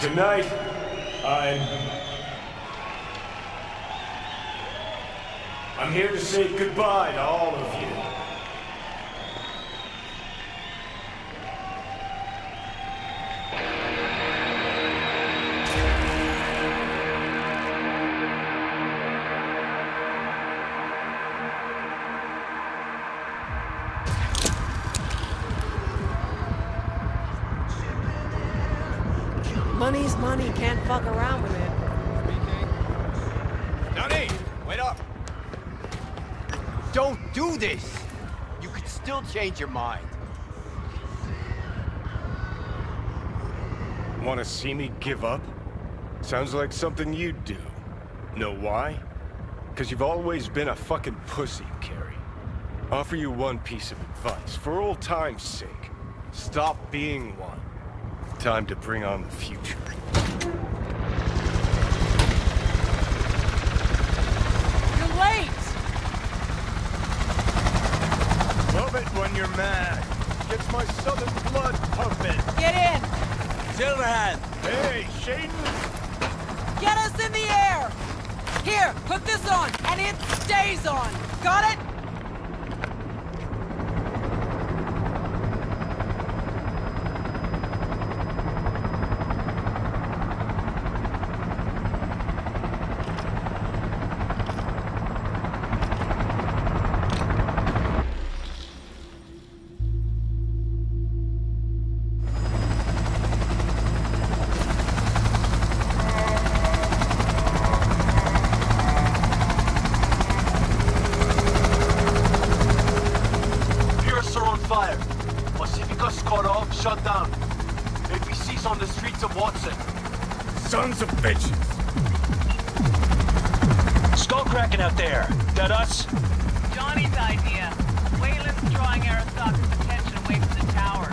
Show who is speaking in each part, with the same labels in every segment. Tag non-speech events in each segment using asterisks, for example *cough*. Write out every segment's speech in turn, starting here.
Speaker 1: Tonight, I'm... I'm here to say goodbye to all of
Speaker 2: change your mind.
Speaker 1: Want to see me give up? Sounds like something you'd do. Know why? Because you've always been a fucking pussy, Kerry. Offer you one piece of advice, for old time's sake. Stop being one. Time to bring on the future.
Speaker 3: You're late!
Speaker 1: Love it when you're mad. Gets my southern blood pumping.
Speaker 3: Get in!
Speaker 2: Silverhand!
Speaker 1: Hey, Shaden!
Speaker 3: Get us in the air! Here, put this on, and it stays on! Got it?
Speaker 4: Pierce are on fire. Pacifica's cut off, shut down. APC's on the streets of Watson.
Speaker 1: Sons of bitches!
Speaker 4: Skull cracking out there. That us?
Speaker 5: Johnny's idea. Wayland's drawing Arasaka's attention away from the tower.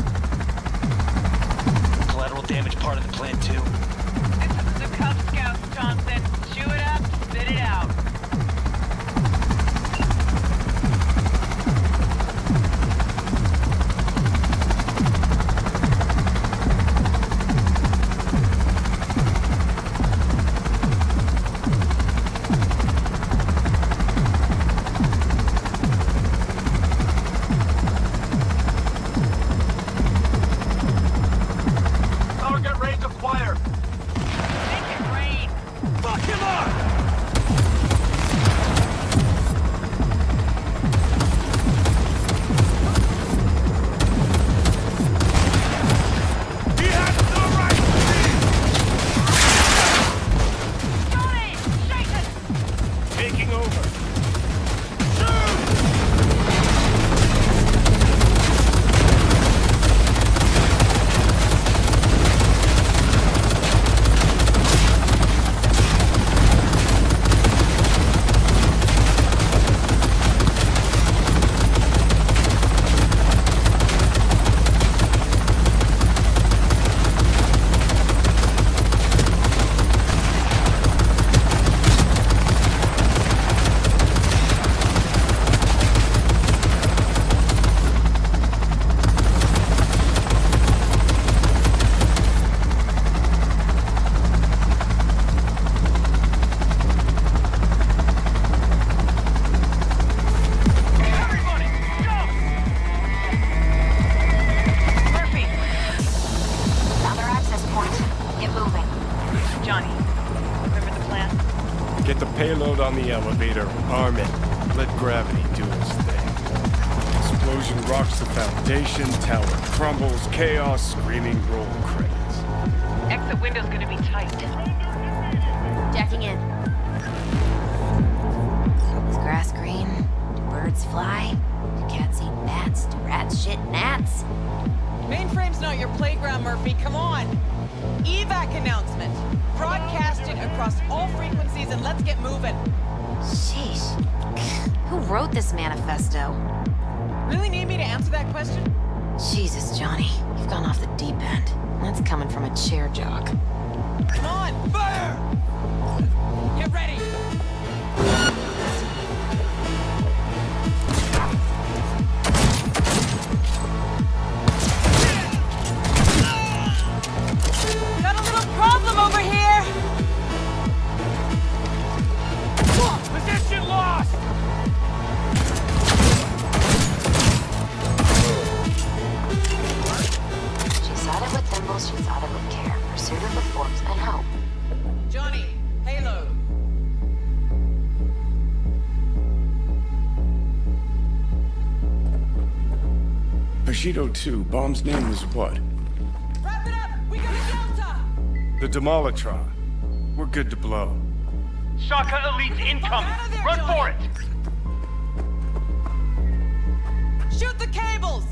Speaker 4: Collateral damage part of the plan too.
Speaker 5: This is the Cub Scouts, Johnson.
Speaker 3: Announcement. Broadcast it across all frequencies and let's get moving.
Speaker 6: Sheesh. *laughs* Who wrote this manifesto?
Speaker 3: Really need me to answer that question?
Speaker 6: Jesus, Johnny. You've gone off the deep end. That's coming from a chair jock.
Speaker 3: Come on! Fire! Get ready! animals you of with care, pursuit of reforms, and hope. Johnny, Halo!
Speaker 1: Bushido 2, bomb's name was what?
Speaker 3: Wrap it up! We got a Delta!
Speaker 1: The Demolitron. We're good to blow.
Speaker 4: Shaka Elite's incoming!
Speaker 3: There,
Speaker 4: Run
Speaker 3: Johnny.
Speaker 4: for it!
Speaker 3: Shoot the cables!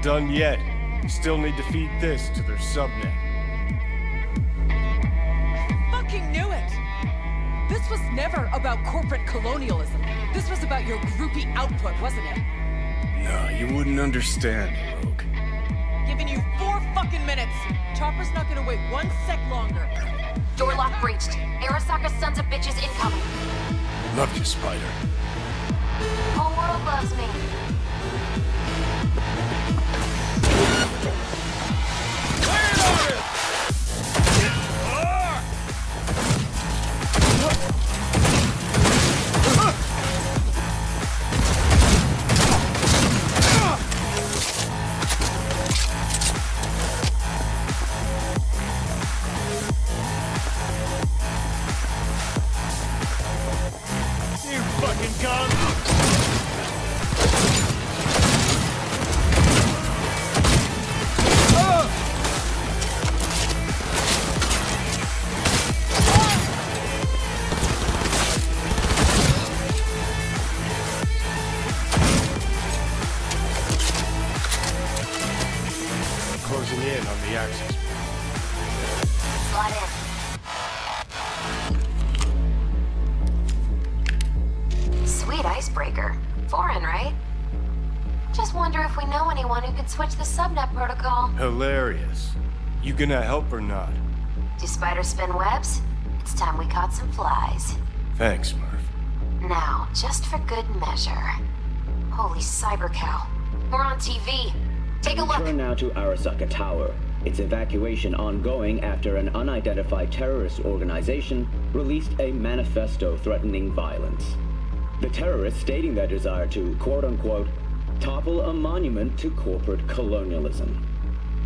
Speaker 1: Not done yet. Still need to feed this to their subnet.
Speaker 3: Fucking knew it! This was never about corporate colonialism. This was about your groupie output, wasn't it?
Speaker 1: No, you wouldn't understand, Rogue.
Speaker 3: Giving you four fucking minutes. Chopper's not gonna wait one sec longer.
Speaker 6: Door lock breached. Arasaka sons of bitches incoming.
Speaker 1: Love you, Spider.
Speaker 6: Whole world loves me.
Speaker 1: Gun! Gonna help or not?
Speaker 6: Do spiders spin webs? It's time we caught some flies.
Speaker 1: Thanks, Murph.
Speaker 6: Now, just for good measure. Holy cyber cow. We're on TV. Take a look.
Speaker 7: Turn now to Arasaka Tower. Its evacuation ongoing after an unidentified terrorist organization released a manifesto threatening violence. The terrorists stating their desire to, quote unquote, topple a monument to corporate colonialism.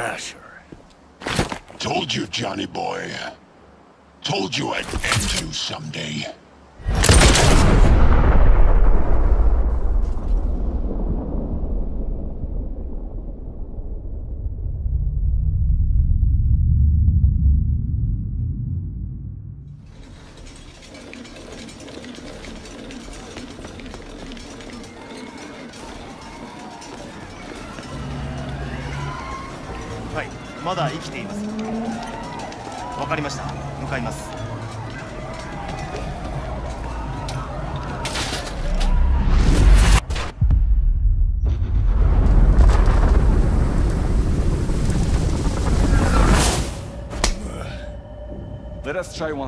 Speaker 6: Smasher.
Speaker 8: Told you, Johnny boy. Told you I'd end you someday.「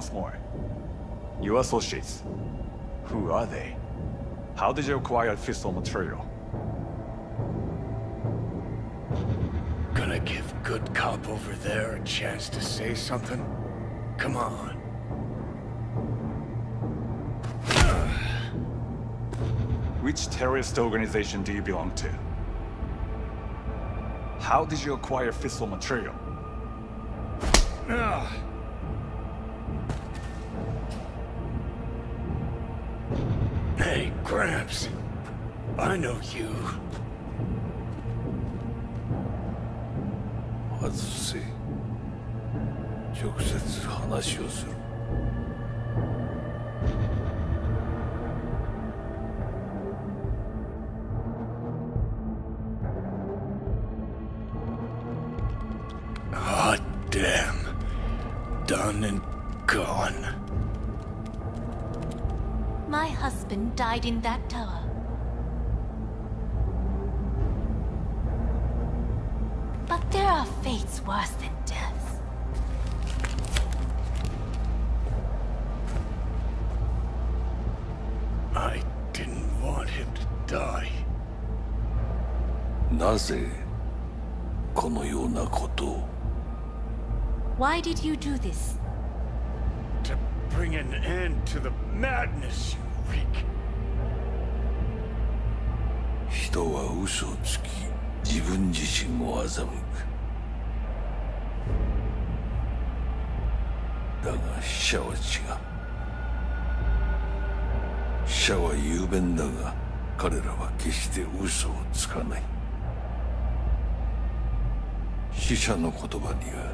Speaker 9: once more. Your associates. Who are they? How did you acquire fissile material?
Speaker 1: Gonna give good cop over there a chance to say something? Come on.
Speaker 9: Which terrorist organization do you belong to? How did you acquire fissile material?
Speaker 8: Hey, Perhaps I know you.
Speaker 10: Azizi. Çok sessiz anlaşıyorsun. tower. But there are fates worse than death.
Speaker 8: I didn't want him to die.
Speaker 11: なぜこのようなことを
Speaker 10: Why did you do this?
Speaker 8: To bring an end to the madness, you reek.
Speaker 11: 人は嘘をつき自分自身を欺く。だが死者は違う。死者は雄弁だが彼らは決して嘘をつかない。死者の言葉には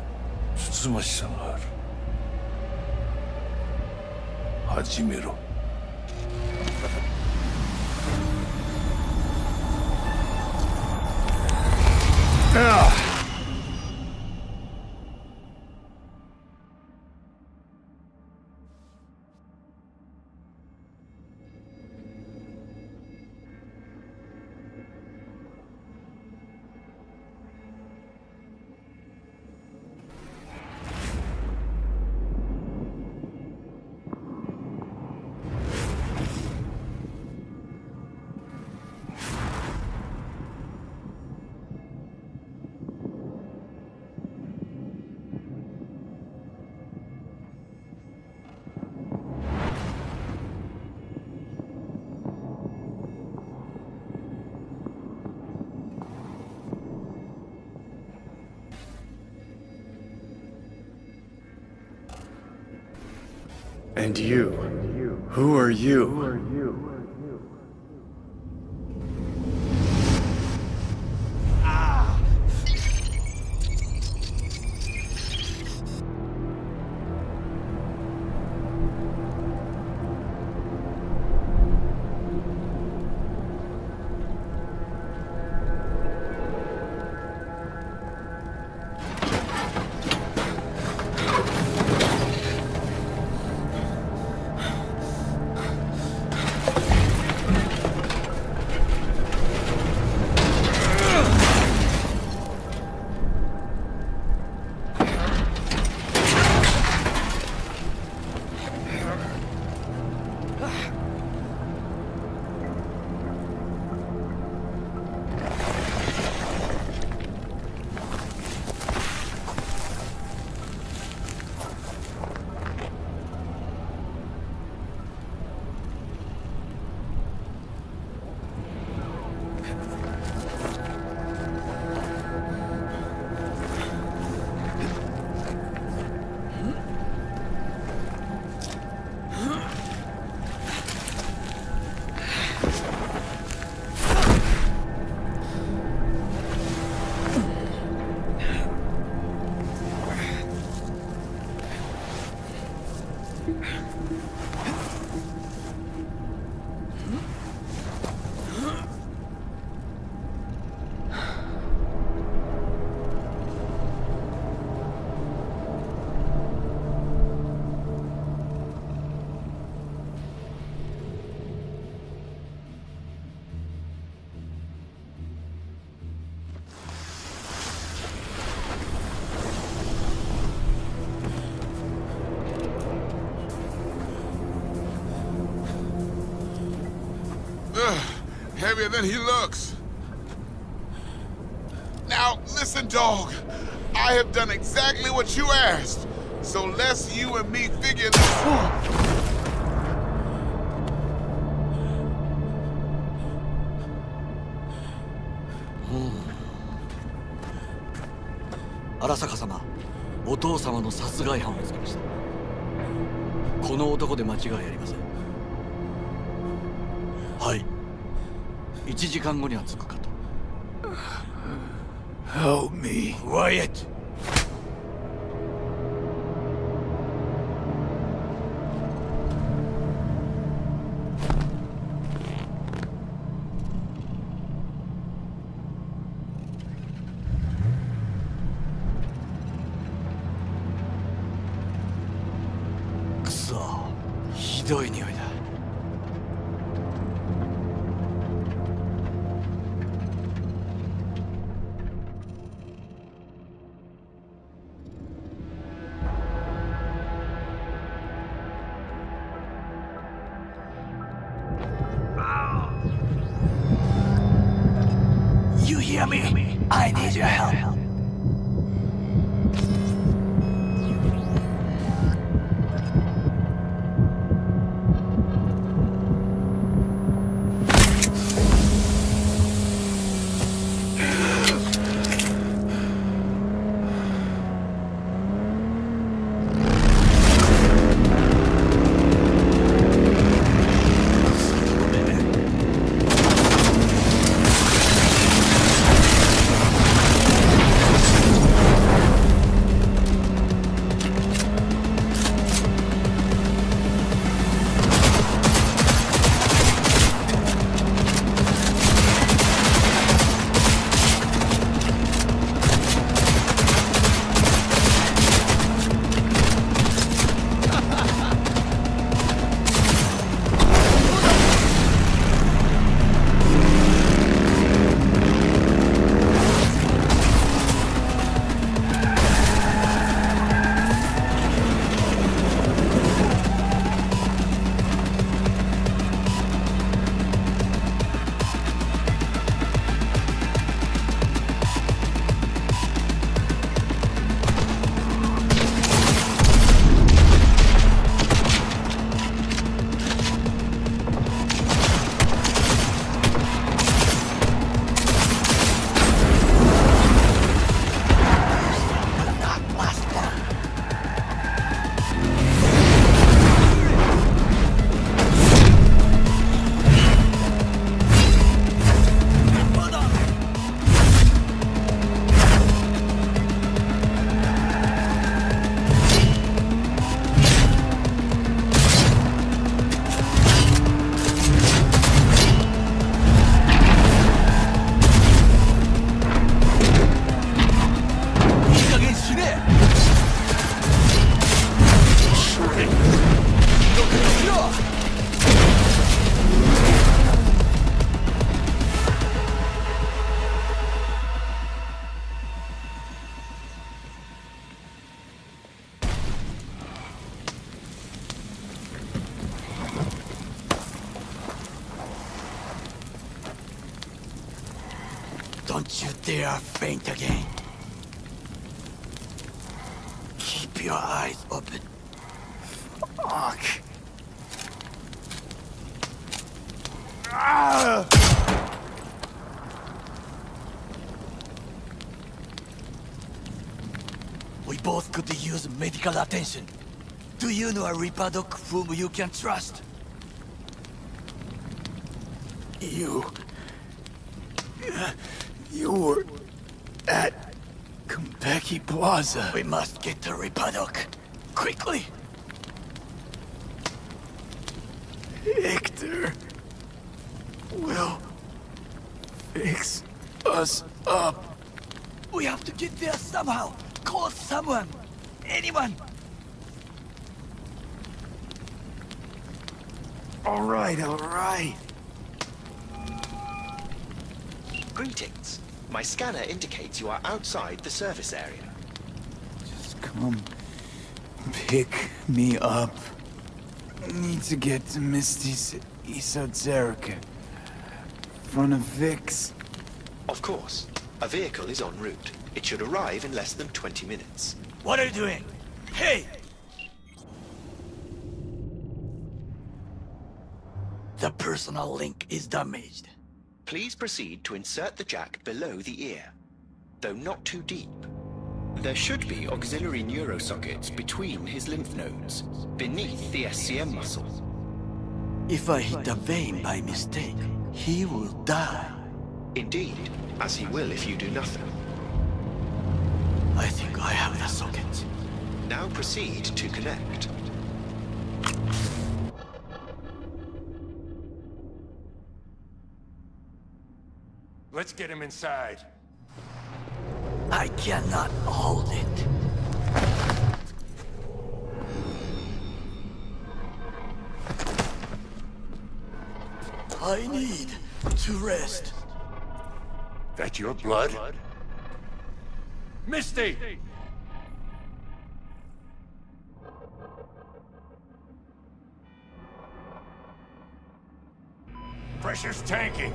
Speaker 11: つつましさがある。始めろ。Ugh.
Speaker 1: And you? Who are you?
Speaker 12: heavier than he looks. Now, listen, dog. I have done exactly what you asked. So let's you and me figure this out. Hmm.
Speaker 13: 荒坂様お父様の殺害犯を見つけましたこの男で間違いありません1時間後には着くかと
Speaker 14: Help me.
Speaker 13: Quiet! くそひどい匂い medical attention. Do you know a Doc whom you can trust?
Speaker 14: You. You were at Konpeki Plaza.
Speaker 13: We must get to Doc. Quickly!
Speaker 14: Victor will fix us up.
Speaker 13: We have to get there somehow. Call someone. Anyone.
Speaker 14: All right, all right.
Speaker 15: Greetings. My scanner indicates you are outside the service area.
Speaker 14: Just come pick me up. Need to get to Misty's esoterica. Front of Vic's.
Speaker 15: Of course. A vehicle is en route. It should arrive in less than 20 minutes.
Speaker 13: What are you doing? Hey! The personal link is damaged.
Speaker 15: Please proceed to insert the jack below the ear, though not too deep. There should be auxiliary neurosockets between his lymph nodes, beneath the SCM muscle.
Speaker 14: If I hit a vein by mistake, he will die.
Speaker 15: Indeed, as he will if you do nothing.
Speaker 14: I think I have the socket.
Speaker 15: Now proceed to connect.
Speaker 8: Let's get him inside.
Speaker 14: I cannot hold it. I need to rest.
Speaker 8: That your blood? Misty! Pressure's tanking.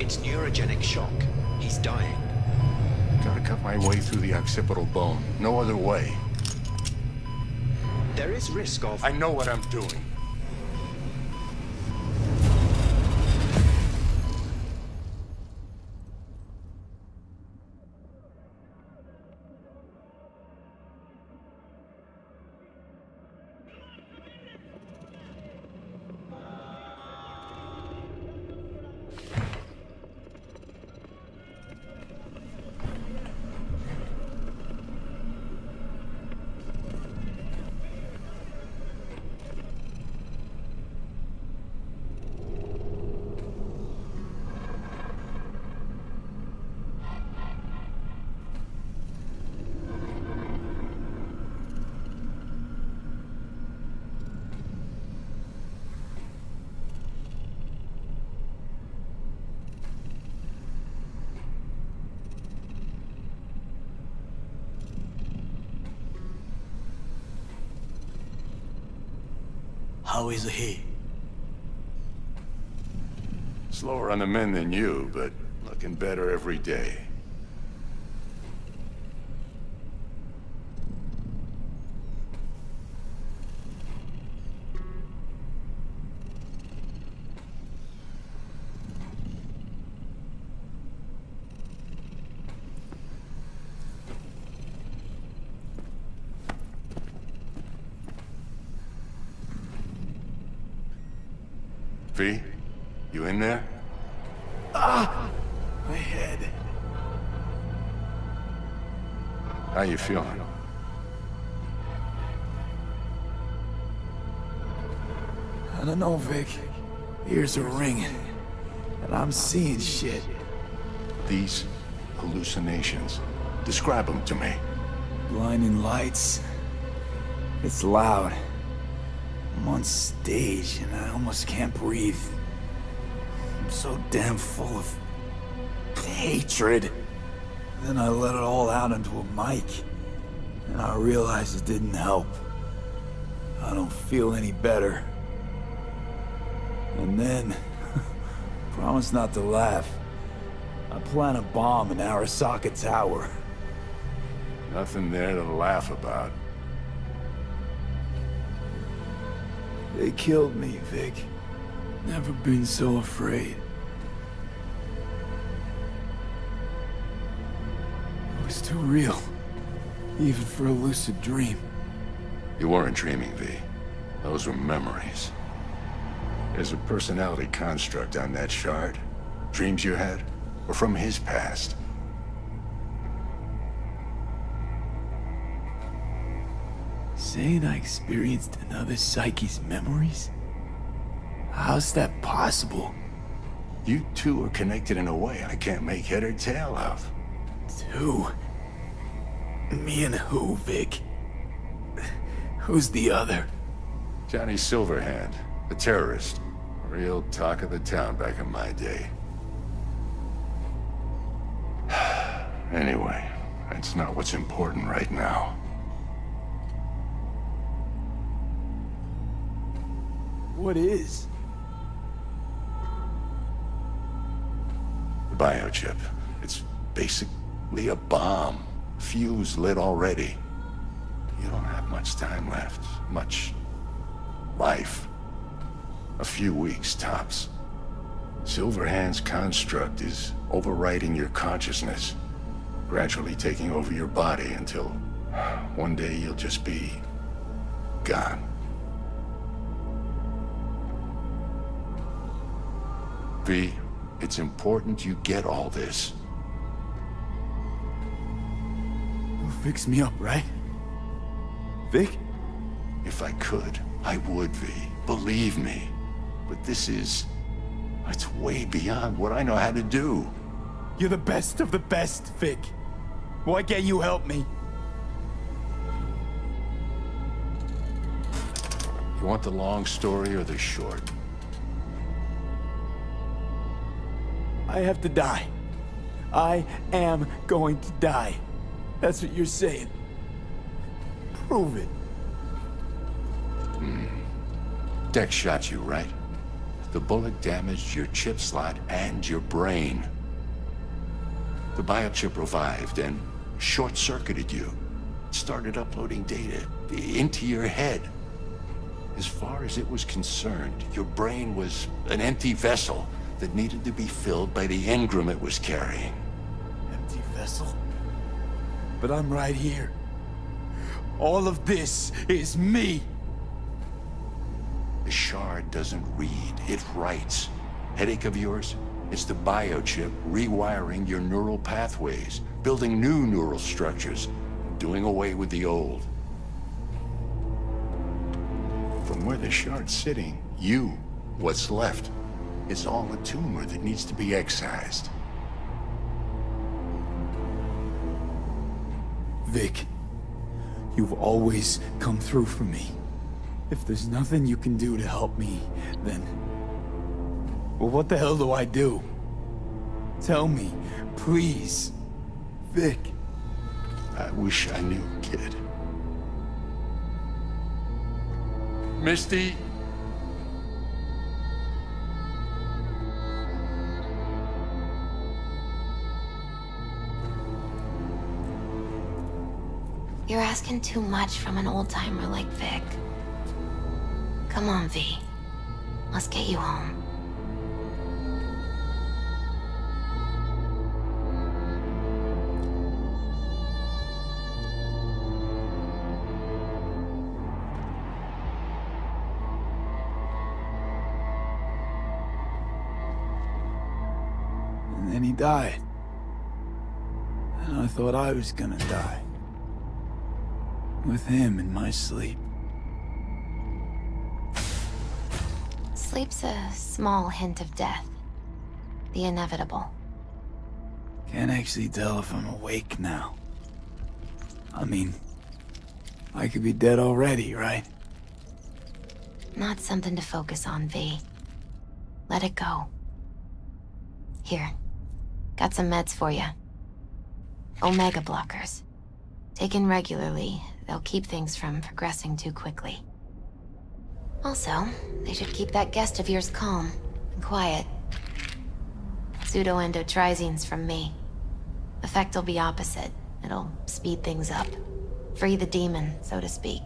Speaker 15: It's neurogenic shock. He's dying.
Speaker 8: Gotta cut my way through the occipital bone. No other way.
Speaker 15: There is risk of...
Speaker 8: I know what I'm doing.
Speaker 14: How is he?
Speaker 8: Slower on the men than you, but looking better every day. V, you in there?
Speaker 14: Ah! My head.
Speaker 8: How you feeling?
Speaker 14: I don't know, Vic. Ears are ringing. And I'm seeing shit.
Speaker 8: These hallucinations. Describe them to me.
Speaker 14: Blinding lights. It's loud. On stage and I almost can't breathe. I'm so damn full of hatred. Then I let it all out into a mic. And I realized it didn't help. I don't feel any better. And then, *laughs* promise not to laugh. I plant a bomb in Arasaka Tower.
Speaker 8: Nothing there to laugh about.
Speaker 14: They killed me, Vic. Never been so afraid. It was too real. Even for a lucid dream.
Speaker 8: You weren't dreaming, V. Those were memories. There's a personality construct on that shard. Dreams you had were from his past.
Speaker 14: Saying I experienced another psyche's memories? How's that possible?
Speaker 8: You two are connected in a way I can't make head or tail of.
Speaker 14: Two? Me and who, Vic? Who's the other?
Speaker 8: Johnny Silverhand, a terrorist. Real talk of the town back in my day. *sighs* anyway, that's not what's important right now.
Speaker 14: What is?
Speaker 8: The biochip. It's basically a bomb. Fuse lit already. You don't have much time left. Much life. A few weeks, tops. Silverhand's construct is overriding your consciousness. gradually taking over your body until one day you'll just be gone. V, it's important you get all this.
Speaker 14: You'll fix me up, right? Vic?
Speaker 8: If I could, I would, V. Believe me. But this is... It's way beyond what I know how to do.
Speaker 14: You're the best of the best, Vic. Why can't you help me?
Speaker 8: You want the long story or the short?
Speaker 14: I have to die. I am going to die. That's what you're saying. Prove it.
Speaker 8: Hmm. Dex shot you, right? The bullet damaged your chip slot and your brain. The biochip revived and short-circuited you. Started uploading data into your head. As far as it was concerned, your brain was an empty vessel that needed to be filled by the engram it was carrying.
Speaker 14: Empty vessel? But I'm right here. All of this is me.
Speaker 8: The shard doesn't read, it writes. Headache of yours? It's the biochip rewiring your neural pathways, building new neural structures, doing away with the old. From where the shard's sitting, you, what's left, is all a tumor that needs to be excised.
Speaker 14: Vic, you've always come through for me. If there's nothing you can do to help me, then... Well, what the hell do I do? Tell me, please. Vic.
Speaker 8: I wish I knew, kid. Misty?
Speaker 6: You're asking too much from an old-timer like Vic. Come on, V. Let's get you home.
Speaker 14: And then he died. And I thought I was gonna die. With him in my sleep.
Speaker 6: Sleep's a small hint of death. The inevitable.
Speaker 14: Can't actually tell if I'm awake now. I mean, I could be dead already, right?
Speaker 6: Not something to focus on, V. Let it go. Here. Got some meds for you. Omega blockers. Taken regularly, they'll keep things from progressing too quickly. Also, they should keep that guest of yours calm and quiet. Pseudoendotrizines from me. Effect will be opposite. It'll speed things up. Free the demon, so to speak.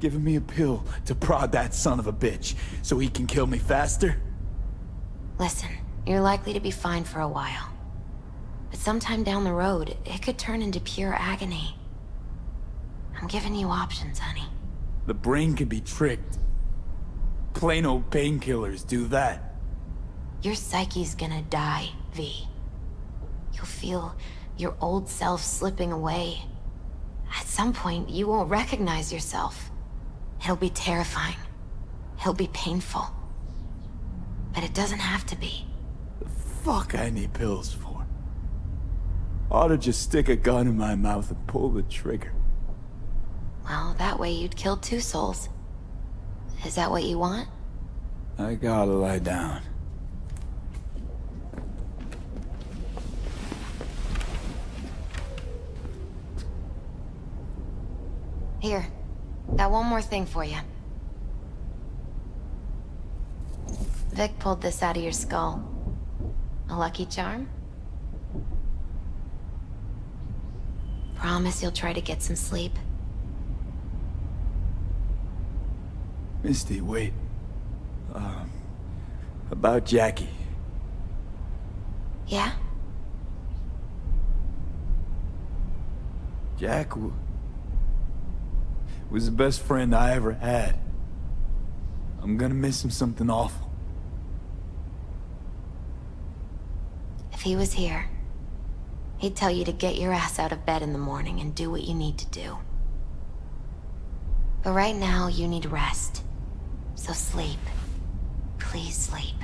Speaker 14: Giving me a pill to prod that son of a bitch so he can kill me faster?
Speaker 6: Listen, you're likely to be fine for a while. But sometime down the road, it could turn into pure agony. I'm giving you options, honey.
Speaker 14: The brain can be tricked. Plain old painkillers do that.
Speaker 6: Your psyche's gonna die, V. You'll feel your old self slipping away. At some point, you won't recognize yourself. It'll be terrifying. It'll be painful. But it doesn't have to be.
Speaker 14: The Fuck I need pills for. Ought to just stick a gun in my mouth and pull the trigger.
Speaker 6: Well, that way you'd kill two souls. Is that what you want?
Speaker 14: I gotta lie down.
Speaker 6: Here. Got one more thing for you. Vik pulled this out of your skull. A lucky charm? Promise you'll try to get some sleep.
Speaker 14: Misty, wait. Uh, about Jackie.
Speaker 6: Yeah?
Speaker 14: Jack was the best friend I ever had. I'm gonna miss him something awful.
Speaker 6: If he was here, he'd tell you to get your ass out of bed in the morning and do what you need to do. But right now, you need rest. So sleep. Please sleep.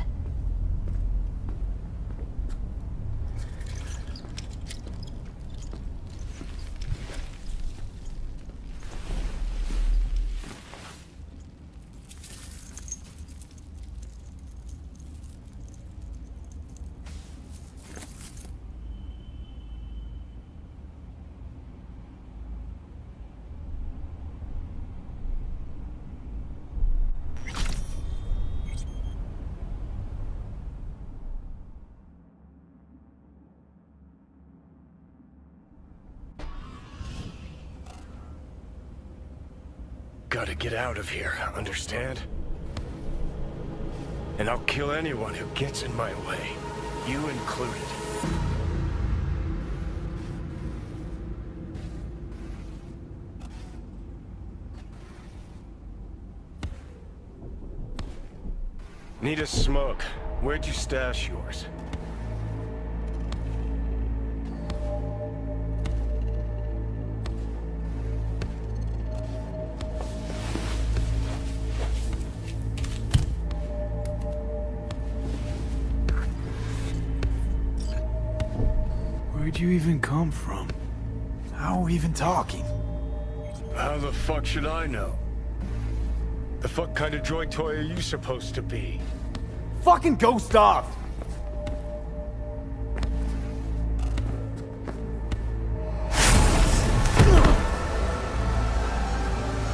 Speaker 1: Gotta get out of here, understand? And I'll kill anyone who gets in my way. You included. Need a smoke. Where'd you stash yours?
Speaker 14: Come from? How are we even talking?
Speaker 1: How the fuck should I know? The fuck kind of droid toy are you supposed to be?
Speaker 14: Fucking ghost off!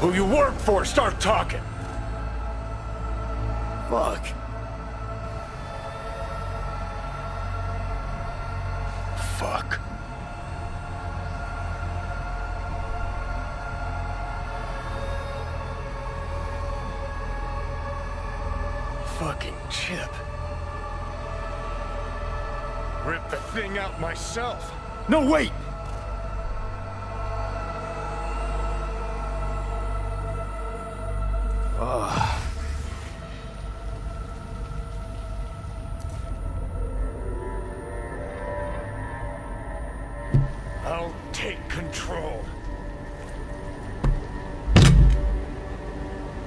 Speaker 1: Who you work for, start talking!
Speaker 14: Fuck.
Speaker 1: Fuck.
Speaker 14: No, wait! Ugh.
Speaker 1: I'll take control.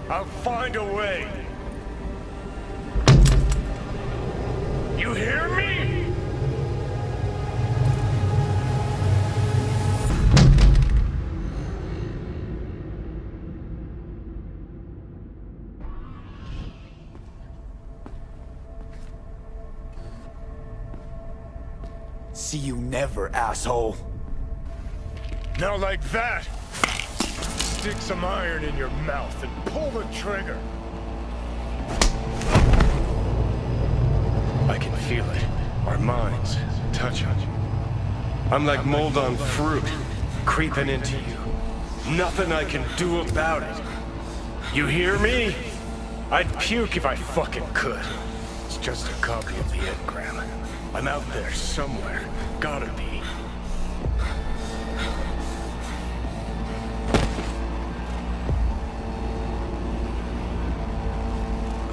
Speaker 1: I'll find a way.
Speaker 14: Never, asshole.
Speaker 1: Now like that. Stick some iron in your mouth and pull the trigger. I can feel it. Our minds touch on you. I'm like mold on fruit, creeping into you. Nothing I can do about it. You hear me? I'd puke if I fucking could. It's just a copy of the engram. I'm out there somewhere. Gotta be.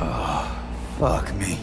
Speaker 14: Oh, fuck me.